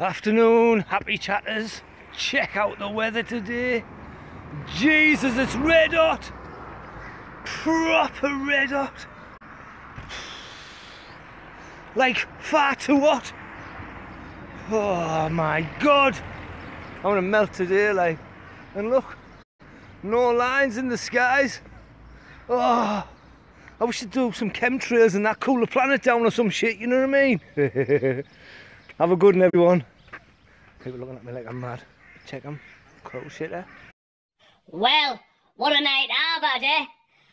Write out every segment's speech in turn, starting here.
Afternoon, happy chatters. Check out the weather today. Jesus, it's red hot. Proper red hot. Like far too hot. Oh my god. I'm gonna melt today, like. And look, no lines in the skies. Oh, I wish to do some chemtrails and that cool the planet down or some shit, you know what I mean? Have a good one, everyone. People looking at me like I'm mad. Check them. Cool shit there. Well, what a night I've had, eh?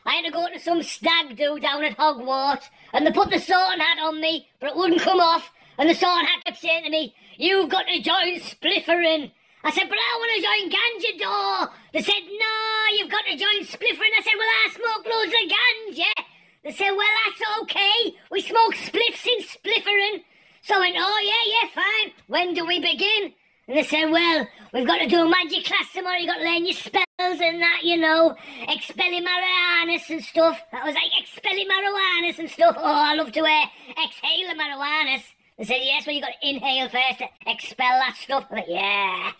I had to go to some stag do down at Hogwarts, and they put the sorting hat on me, but it wouldn't come off, and the sorting hat kept saying to me, You've got to join Splifferin. I said, but I want to join Ganja Door. They said, no, you've got to join Splifferin. I said, well, I smoke loads of ganja. They said, well, that's okay. We smoke spliffs in Splifferin. So I went, oh, yeah, yeah, fine. When do we begin? And they said, well, we've got to do a magic class tomorrow. You've got to learn your spells and that, you know, expellimarianus and stuff. That was like expellimarianus and stuff. Oh, I love to uh, exhale the marijuanus. They said, yes, well, you've got to inhale first to expel that stuff. I went, yeah.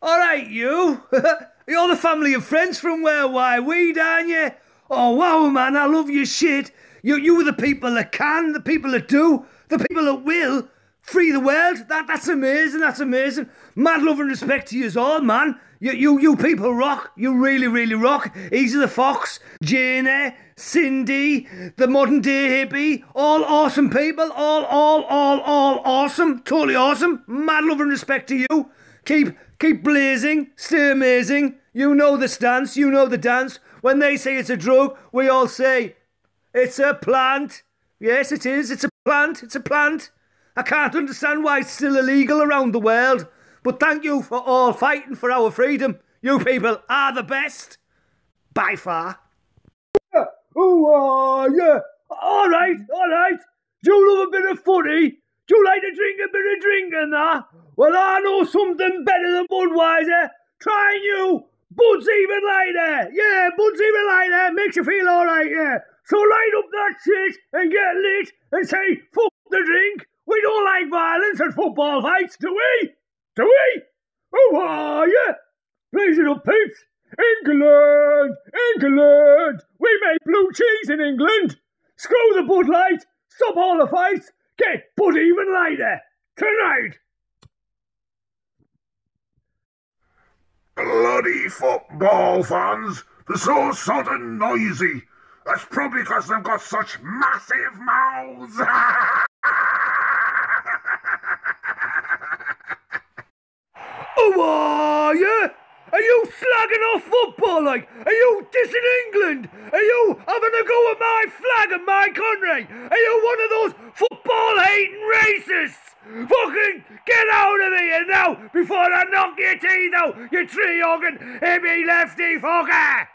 All right, you. You're the family of friends from Worldwide Weed, aren't you? Oh wow, man, I love your shit. You, you the people that can, the people that do, the people that will free the world. That that's amazing. That's amazing. Mad love and respect to you all, man. You you you people rock. You really really rock. Easy the Fox, Janie, Cindy, the modern day hippie. All awesome people. All all all all awesome. Totally awesome. Mad love and respect to you. Keep keep blazing. Stay amazing. You know the stance. You know the dance. When they say it's a drug, we all say it's a plant. Yes, it is. It's a plant. It's a plant. I can't understand why it's still illegal around the world. But thank you for all fighting for our freedom. You people are the best. By far. Oh, uh, yeah. All right, all right. Do you love a bit of footy? Do you like to drink a bit of drink and that? Well, I know something better than Budweiser. Try you. Bud's even lighter. Yeah, Bud's even lighter. Makes you feel all right, yeah. So light up that shit and get lit and say, fuck the drink. We don't like violence and football fights, do we? Do we? Oh, are yeah. Blaze it up, peeps. England! England! We make blue cheese in England! Screw the Bud Light! Stop all the fights! Get Bud even lighter! Tonight! Bloody football fans! They're so sudden noisy! That's probably because they've got such massive mouths! Oh, are you? Are you slagging off football like? Are you dissing England? Are you having a go at my flag and my country? Are you one of those football hating racists? Fucking get out of here now before I knock your teeth out, you tree organ hippie lefty fucker!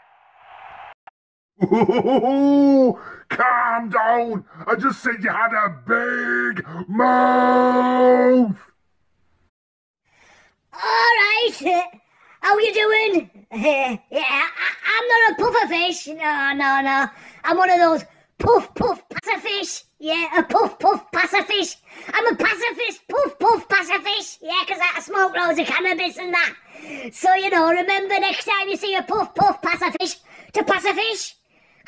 Ooh, calm down! I just said you had a big mouth! All right. How you doing? yeah, I, am not a pufferfish. No, no, no. I'm one of those puff puff passerfish. Yeah, a puff puff passerfish. I'm a pacifist puff puff passerfish. Yeah, 'cause I smoke loads of cannabis and that. So, you know, remember next time you see a puff puff passerfish to passerfish?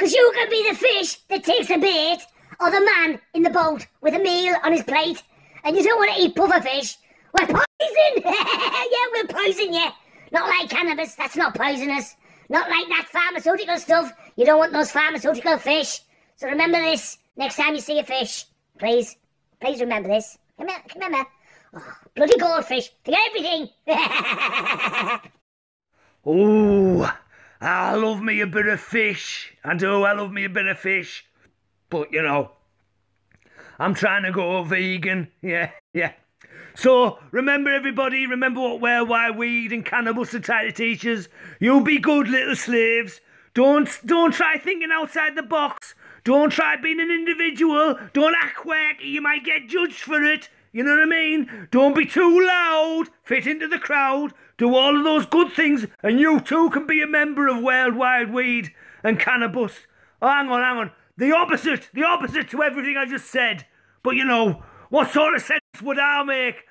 'Cause you can be the fish that takes the bait or the man in the boat with a meal on his plate. And you don't want to eat pufferfish. We're poison! yeah, we'll poison you. Not like cannabis, that's not poisonous. Not like that pharmaceutical stuff. You don't want those pharmaceutical fish. So remember this next time you see a fish. Please. Please remember this. Remember. remember. Oh, bloody goldfish. Forget everything. oh, Ah, I love me a bit of fish. I do, I love me a bit of fish. But, you know, I'm trying to go vegan. Yeah, yeah. So remember, everybody, remember what Worldwide Weed, and cannabis are trying to teach us. You'll be good little slaves. Don't don't try thinking outside the box. Don't try being an individual. Don't act quirky. You might get judged for it. You know what I mean? Don't be too loud. Fit into the crowd. Do all of those good things, and you too can be a member of Worldwide Weed and Cannabis. Oh, hang on, hang on. The opposite. The opposite to everything I just said. But you know, what sort of sense? would I make?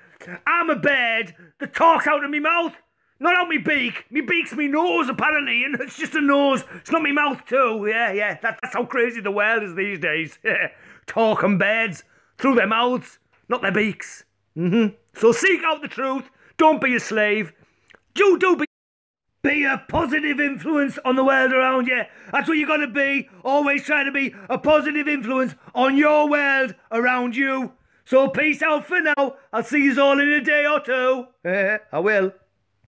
I'm a bird that talks out of me mouth. Not out me beak. Me beak's me nose, apparently, and it's just a nose. It's not me mouth, too. Yeah, yeah. That, that's how crazy the world is these days. Talking birds through their mouths, not their beaks. Mm-hmm. So seek out the truth. Don't be a slave. Do do be. Be a positive influence on the world around you. That's what you got to be. Always try to be a positive influence on your world around you. So peace out for now. I'll see you all in a day or two. I will.